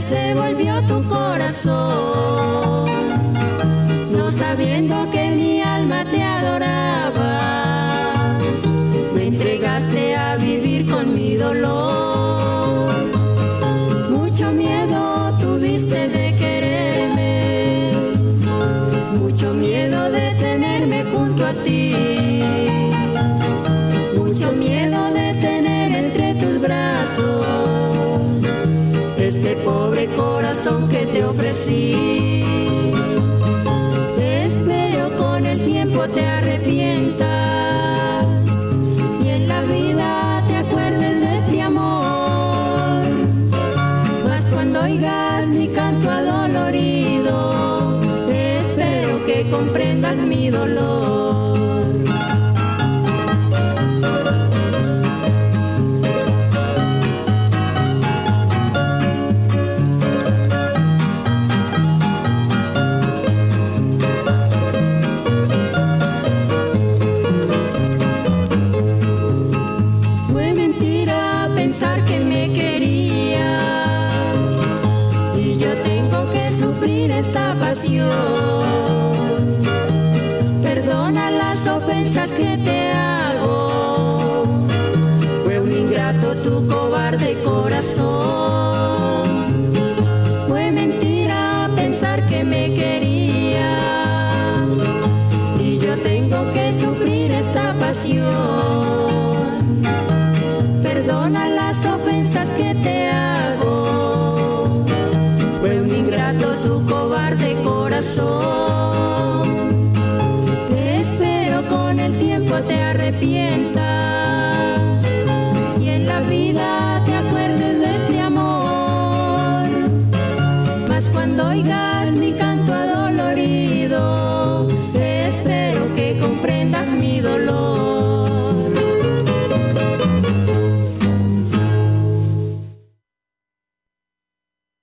se volvió tu corazón, no sabiendo que mi alma te adoraba, me entregaste a vivir con mi dolor. Mucho miedo tuviste de quererme, mucho miedo de tenerme junto a ti. Pobre corazón que te ofrecí. Espero con el tiempo te arrepientas y en la vida te acuerdes de este amor. Mas cuando oigas mi canto adolorido, espero que comprendas mi dolor. Sufrir esta pasión. Perdona las ofensas que te hago. Fue un ingrato tu cobarde corazón. Fue mentira pensar que me quería y yo tengo que sufrir esta pasión. Perdona las ofensas que te hago tu cobarde corazón. Te espero con el tiempo te arrepientas y en la vida te acuerdes de este amor. Mas cuando oigas